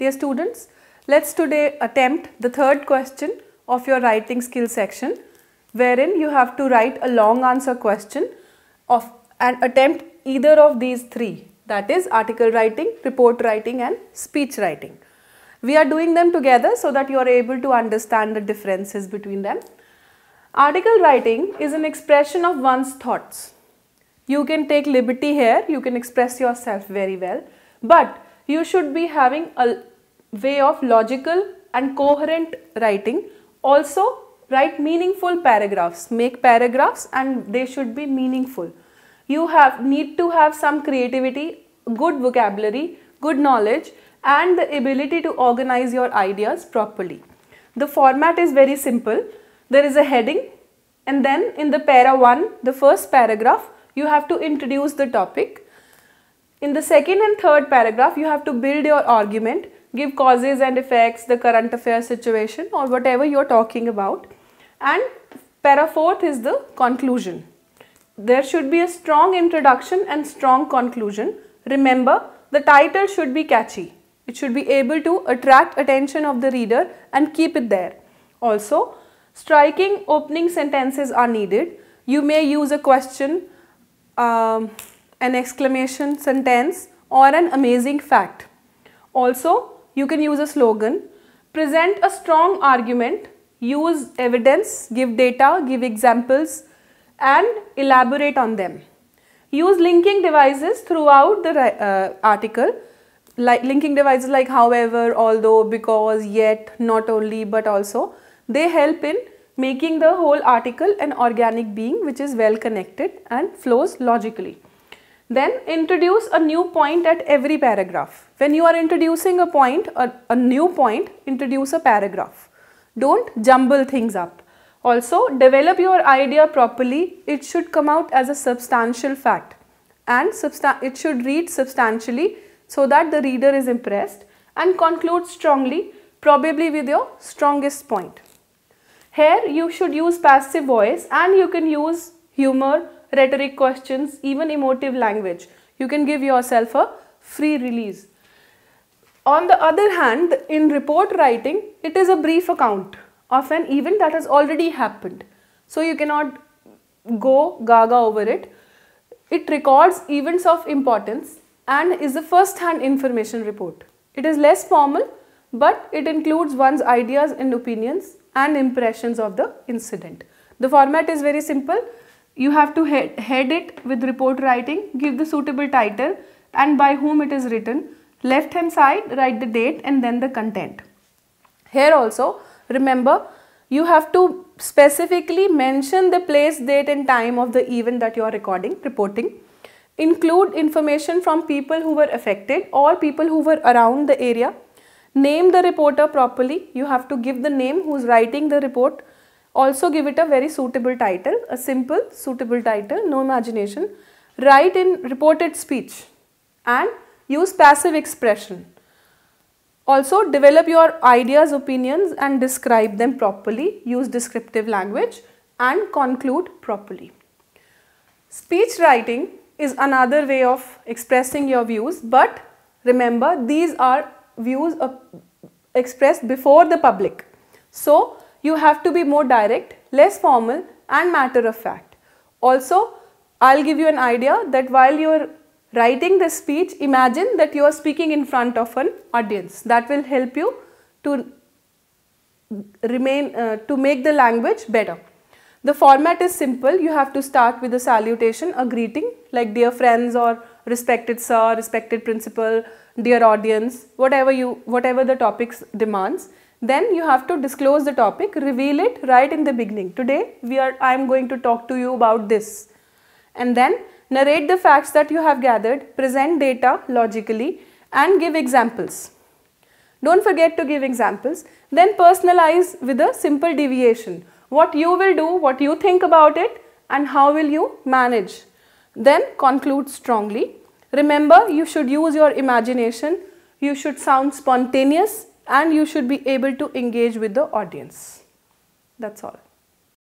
Dear students, let's today attempt the third question of your writing skill section wherein you have to write a long answer question of and attempt either of these three that is article writing, report writing and speech writing. We are doing them together so that you are able to understand the differences between them. Article writing is an expression of one's thoughts. You can take liberty here, you can express yourself very well, but you should be having a way of logical and coherent writing. Also, write meaningful paragraphs, make paragraphs and they should be meaningful. You have need to have some creativity, good vocabulary, good knowledge and the ability to organize your ideas properly. The format is very simple. There is a heading and then in the para 1, the first paragraph, you have to introduce the topic. In the second and third paragraph, you have to build your argument, give causes and effects, the current affair situation or whatever you are talking about. And para 4th is the conclusion. There should be a strong introduction and strong conclusion. Remember, the title should be catchy. It should be able to attract attention of the reader and keep it there. Also, striking opening sentences are needed. You may use a question, um, an exclamation sentence or an amazing fact. Also, you can use a slogan, present a strong argument, use evidence, give data, give examples. And elaborate on them. Use linking devices throughout the uh, article. Like linking devices like however, although, because, yet, not only but also. They help in making the whole article an organic being which is well connected and flows logically. Then introduce a new point at every paragraph. When you are introducing a point, a, a new point, introduce a paragraph. Don't jumble things up. Also, develop your idea properly. It should come out as a substantial fact and it should read substantially so that the reader is impressed and conclude strongly probably with your strongest point. Here you should use passive voice and you can use humor, rhetoric questions, even emotive language. You can give yourself a free release. On the other hand, in report writing, it is a brief account of an event that has already happened. So you cannot go gaga over it. It records events of importance and is a first-hand information report. It is less formal but it includes one's ideas and opinions and impressions of the incident. The format is very simple. You have to head, it with report writing, give the suitable title and by whom it is written. Left hand side write the date and then the content. Here also remember you have to specifically mention the place, date and time of the event that you are recording, reporting Include information from people who were affected or people who were around the area. Name the reporter properly. You have to give the name who is writing the report. Also give it a very suitable title, a simple suitable title, no imagination. Write in reported speech and use passive expression. Also develop your ideas, opinions and describe them properly. Use descriptive language and conclude properly. Speech writing is another way of expressing your views but remember these are views uh, expressed before the public. So you have to be more direct, less formal and matter of fact. Also I'll give you an idea that while you're writing this speech, imagine that you are speaking in front of an audience. That will help you to remain, uh, to make the language better. The format is simple. You have to start with a salutation, a greeting like dear friends or respected sir, respected principal, dear audience, whatever you whatever the topics demands. Then you have to disclose the topic, reveal it right in the beginning. Today we are I am going to talk to you about this. And then narrate the facts that you have gathered, present data logically and give examples. Don't forget to give examples. Then personalize with a simple deviation what you will do, what you think about it and how will you manage. Then conclude strongly. Remember you should use your imagination, you should sound spontaneous and you should be able to engage with the audience. That's all.